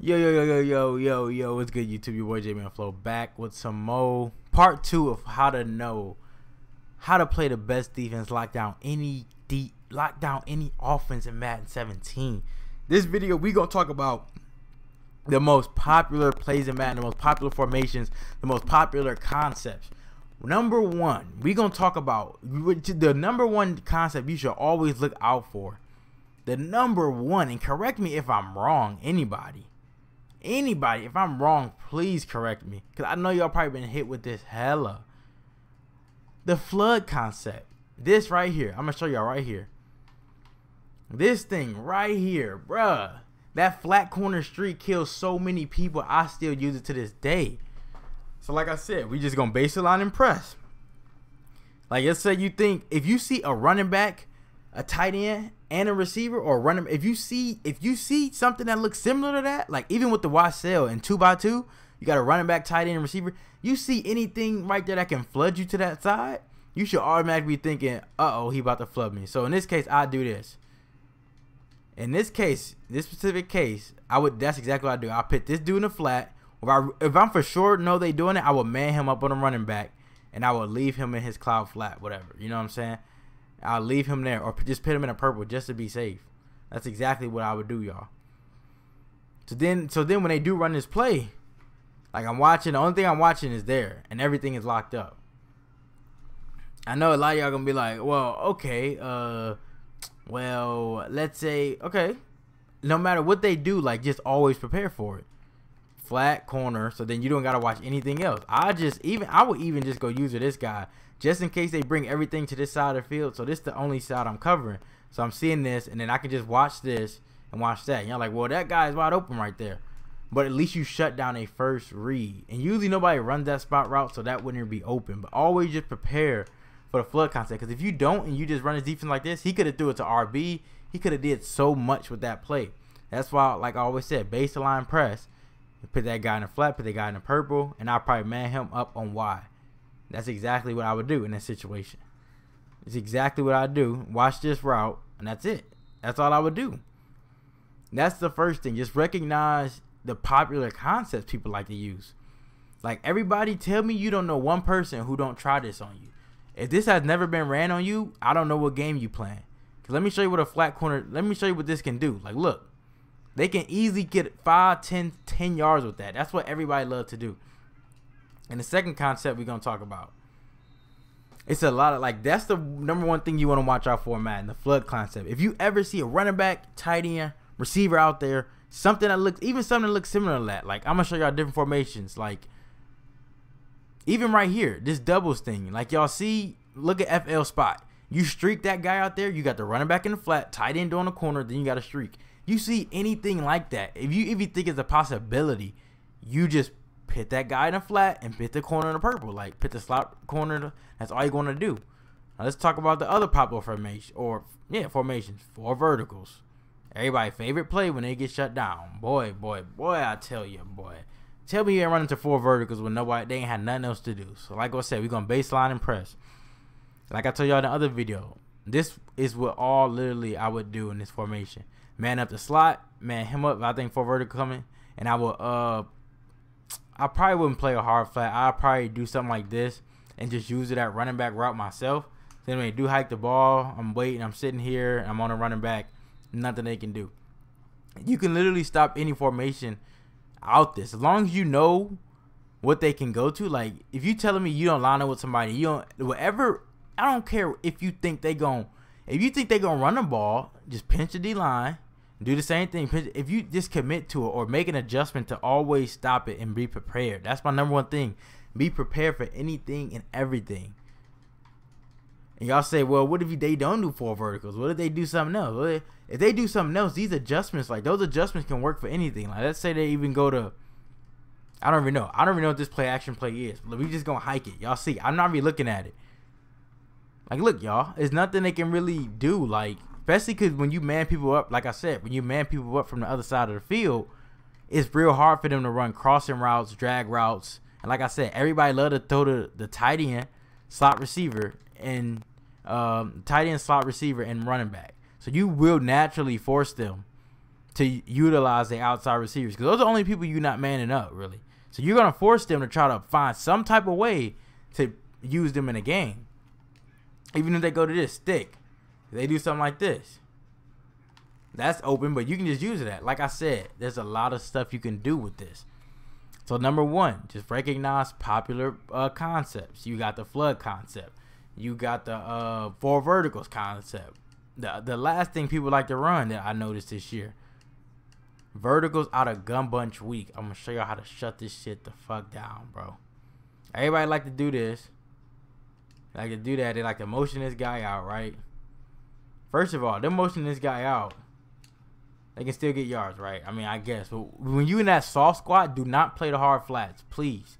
Yo, yo, yo, yo, yo, yo, yo, what's good, YouTube? Your boy Jmellflo back with some more part two of how to know how to play the best defense, lock down any deep, lock down any offense in Madden 17. This video, we gonna talk about the most popular plays in Madden, the most popular formations, the most popular concepts. Number one, we gonna talk about the number one concept you should always look out for. The number one, and correct me if I'm wrong, anybody anybody, if I'm wrong, please correct me. Because I know y'all probably been hit with this hella. The flood concept. This right here. I'm going to show y'all right here. This thing right here, bruh. That flat corner street kills so many people. I still use it to this day. So like I said, we just going to base it on impress. Like let's say you think if you see a running back, a tight end, and a receiver or run If you see if you see something that looks similar to that, like even with the Wassell and two by two, you got a running back, tight end, receiver. You see anything right there that can flood you to that side, you should automatically be thinking, "Uh oh, he about to flood me." So in this case, I do this. In this case, this specific case, I would. That's exactly what I do. I put this dude in the flat. If I if I'm for sure know they doing it, I would man him up on a running back, and I would leave him in his cloud flat, whatever. You know what I'm saying? I'll leave him there or just put him in a purple just to be safe. That's exactly what I would do, y'all. So then, so then when they do run this play, like I'm watching, the only thing I'm watching is there, and everything is locked up. I know a lot of y'all gonna be like, well, okay, uh, well, let's say, okay, no matter what they do, like just always prepare for it. Flat corner, so then you don't gotta watch anything else. I just even I would even just go use this guy just in case they bring everything to this side of the field. So this is the only side I'm covering. So I'm seeing this, and then I can just watch this and watch that. And you're like, well, that guy is wide open right there. But at least you shut down a first read. And usually nobody runs that spot route, so that wouldn't be open. But always just prepare for the flood concept. Because if you don't and you just run his defense like this, he could have threw it to RB. He could have did so much with that play. That's why, like I always said, baseline press. Put that guy in the flat, put that guy in the purple, and I'll probably man him up on Y. That's exactly what I would do in that situation. It's exactly what I do. Watch this route, and that's it. That's all I would do. That's the first thing. Just recognize the popular concepts people like to use. Like everybody tell me you don't know one person who don't try this on you. If this has never been ran on you, I don't know what game you playing. Cause let me show you what a flat corner, let me show you what this can do. Like look, they can easily get 5, 10, 10 yards with that. That's what everybody love to do. And the second concept we're gonna talk about. It's a lot of like that's the number one thing you want to watch out for, man. The flood concept. If you ever see a running back, tight end, receiver out there, something that looks even something that looks similar to that. Like I'm gonna show y'all different formations. Like even right here, this doubles thing. Like y'all see, look at FL spot. You streak that guy out there. You got the running back in the flat, tight end on the corner. Then you got a streak. You see anything like that? If you if you think it's a possibility, you just pit that guy in the flat and pit the corner in the purple. Like pit the slot corner. That's all you're gonna do. Now let's talk about the other popular formation or yeah formations. Four verticals. Everybody favorite play when they get shut down. Boy, boy, boy, I tell you, boy. Tell me you ain't running to four verticals when nobody they ain't had nothing else to do. So like I said, we gonna baseline and press. Like I told y'all in the other video, this is what all literally I would do in this formation. Man up the slot, man him up. I think four vertical coming, and I will uh I probably wouldn't play a hard flat. I'd probably do something like this and just use it at running back route myself. When they do hike the ball, I'm waiting, I'm sitting here, I'm on a running back, nothing they can do. You can literally stop any formation out this. As long as you know what they can go to, like if you telling me you don't line up with somebody, you don't whatever I don't care if you think they going if you think they gonna run the ball, just pinch the D line do the same thing. If you just commit to it or make an adjustment to always stop it and be prepared. That's my number one thing. Be prepared for anything and everything. And y'all say, well, what if they don't do four verticals? What if they do something else? If they do something else, these adjustments, like those adjustments can work for anything. Like let's say they even go to I don't even know. I don't even know what this play action play is. We just gonna hike it. Y'all see, I'm not really looking at it. Like, look, y'all, there's nothing they can really do. Like, especially because when you man people up, like I said, when you man people up from the other side of the field, it's real hard for them to run crossing routes, drag routes, and like I said, everybody love to throw the the tight end, slot receiver, and um, tight end, slot receiver, and running back. So you will naturally force them to utilize the outside receivers because those are the only people you're not manning up really. So you're gonna force them to try to find some type of way to use them in a game. Even if they go to this stick, they do something like this. That's open, but you can just use that. Like I said, there's a lot of stuff you can do with this. So number one, just recognize popular uh, concepts. You got the flood concept. You got the uh, four verticals concept. The the last thing people like to run that I noticed this year. Verticals out of gun bunch weak. I'm gonna show you how to shut this shit the fuck down, bro. Everybody like to do this. Like to do that. They like to motion this guy out, right? First of all, they're motioning this guy out they can still get yards, right? I mean, I guess. But when you in that soft squat, do not play the hard flats, please.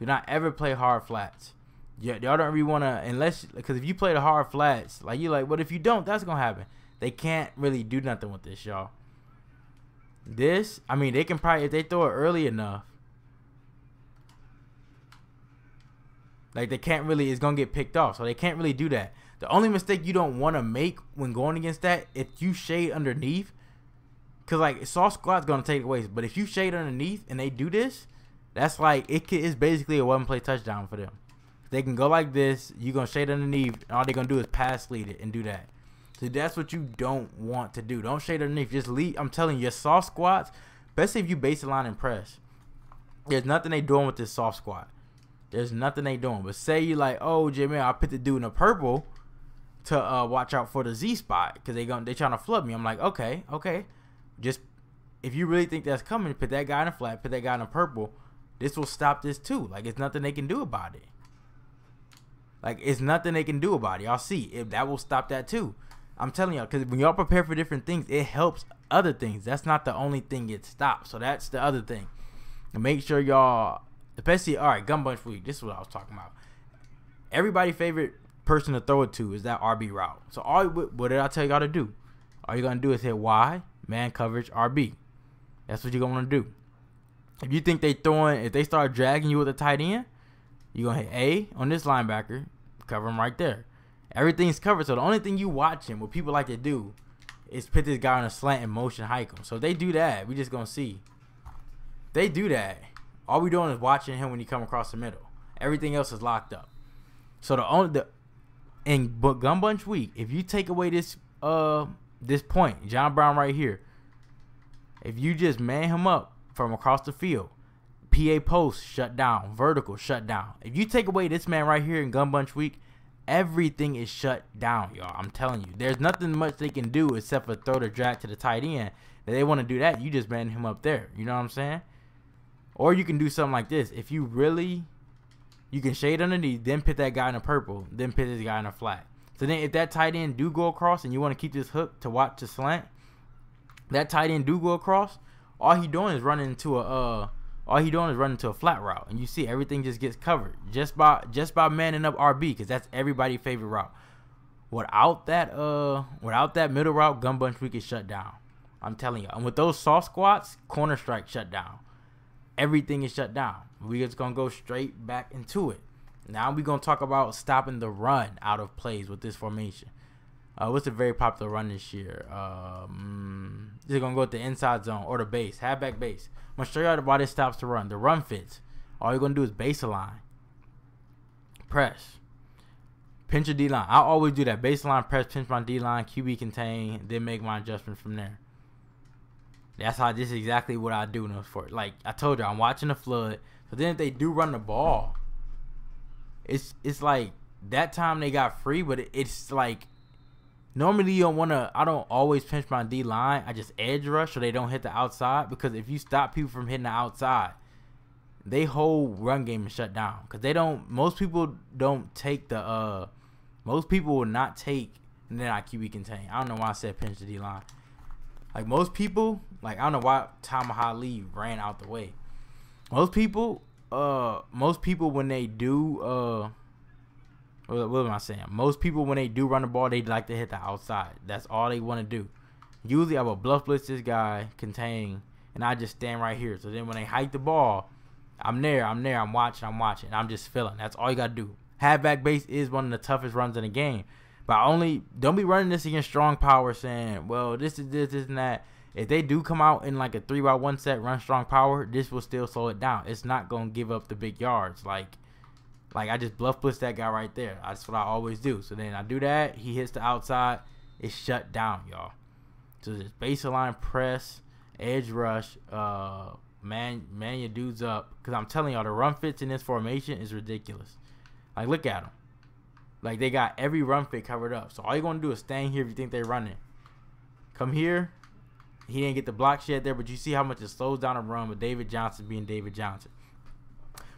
Do not ever play hard flats. Yeah, y'all don't really want to unless because if you play the hard flats, like you like, but if you don't, that's gonna happen. They can't really do nothing with this, y'all. This, I mean, they can probably if they throw it early enough. Like they can't really, it's gonna get picked off, so they can't really do that. The only mistake you don't want to make when going against that, if you shade underneath, Cause like soft squat's gonna take away, but if you shade underneath and they do this, that's like it is basically a one play touchdown for them. They can go like this. You're gonna shade underneath. and all they're gonna do is pass lead it and do that. So that's what you don't want to do. Don't shade underneath. Just lead. I'm telling you, soft squats, especially if you baseline and press. There's nothing they doing with this soft squat. There's nothing they doing. But say you like, oh Jimmy, I put the dude in a purple to uh, watch out for the Z spot because they going they trying to flood me. I'm like, okay, okay. Just if you really think that's coming, put that guy in a flat, put that guy in a purple. This will stop this too. Like it's nothing they can do about it. Like it's nothing they can do about it. Y'all see if that will stop that too. I'm telling y'all because when y'all prepare for different things, it helps other things. That's not the only thing it stops. So that's the other thing. And make sure y'all, especially all right, gun bunch weak. This is what I was talking about. Everybody favorite person to throw it to is that RB route. So all what did I tell y'all to do? All you're gonna do is hit Y man coverage RB. That's what you're gonna do. If you think they throwing, if they start dragging you with a tight end, you're gonna hit A on this linebacker, cover him right there. Everything's covered. So the only thing you watching, what people like to do, is put this guy on a slant and motion hike him. So if they do that, we just gonna see. they do that. All we doing is watching him when he come across the middle. Everything else is locked up. So the only the in but gun bunch weak, if you take away this uh this point, John Brown right here, if you just man him up from across the field, PA post shut down, vertical shut down. If you take away this man right here in gun bunch weak, everything is shut down, y'all. I'm telling you, there's nothing much they can do except for throw the drag to the tight end. If they want to do that, you just man him up there. You know what I'm saying? Or you can do something like this. If you really, you can shade underneath, then put that guy in a purple, then put this guy in a flat. So then if that tight end do go across and you want to keep this hook to watch the slant, that tight end do go across, all he doing is running into a uh all he doing is running to a flat route and you see everything just gets covered just by just by manning up RB because that's everybody's favorite route. Without that uh without that middle route, gun bunch we get shut down. I'm telling you. And with those soft squats, corner strike shut down. Everything is shut down. We just gonna go straight back into it. Now we're gonna talk about stopping the run out of plays with this formation. Uh, what's a very popular run this year? Um, they're gonna go with the inside zone or the base, halfback base. I'm gonna show you why this stops the run. The run fits. All you're gonna do is baseline, press, pinch a D line. I always do that. Baseline, press, pinch my D line, QB contain, then make my adjustment from there. That's how. This is exactly what I do. For like I told you, I'm watching the flood. But then if they do run the ball, it's it's like that time they got free, but it's like normally you don't want to. I don't always pinch my D line. I just edge rush so they don't hit the outside because if you stop people from hitting the outside, they whole run game is shut down because they don't. Most people don't take the. uh Most people will not take and then I QB contain. I don't know why I said pinch the D line. Like most people, like I don't know why Tom ran out the way. Most people uh most people when they do uh what, what am I saying? Most people when they do run the ball, they like to hit the outside. That's all they want to do. Usually I will bluff blitz this guy, contain, and I just stand right here. So then when they hike the ball, I'm there, I'm there, I'm watching, I'm watching. I'm just feeling. That's all you gotta do. Halfback base is one of the toughest runs in the game. But only don't be running this against strong power saying, well, this is this, this and that. if they do come out in like a three by one set run strong power, this will still slow it down. It's not gonna give up the big yards. Like like I just bluff blitz that guy right there. That's what I always do. So then I do that. He hits the outside. It's shut down, y'all. So just baseline press, edge rush, uh, man, man your dudes up. Cause I'm telling y'all, the run fits in this formation is ridiculous. Like look at them. Like they got every run fit covered up. So all you're gonna do is stand here if you think they're running. Come here. He didn't get the block yet there, but you see how much it slows down a run with David Johnson being David Johnson.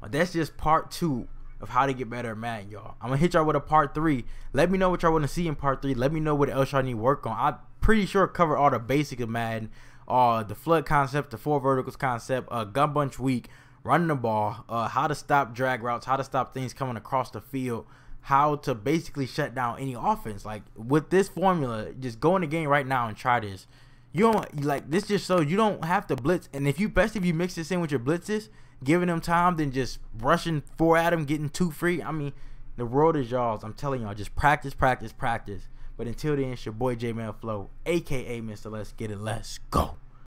But that's just part two of how to get better at Madden, y'all. I'm gonna hit y'all with a part three. Let me know what y'all want to see in part three. Let me know what else y'all need work on. I'm pretty sure cover all the basic of Madden, uh, the flood concept, the four verticals concept, uh, gun bunch weak, running the ball, uh, how to stop drag routes, how to stop things coming across the field, how to basically shut down any offense. Like with this formula, just go in the game right now and try this. You don't like this just so you don't have to blitz. And if you best if you mix this in with your blitzes, giving them time than just rushing four at them, getting two free. I mean, the world is y'all's. I'm telling y'all, just practice, practice, practice. But until then, it's your boy Jmellflo, aka Mr. Let's Get It, Let's Go.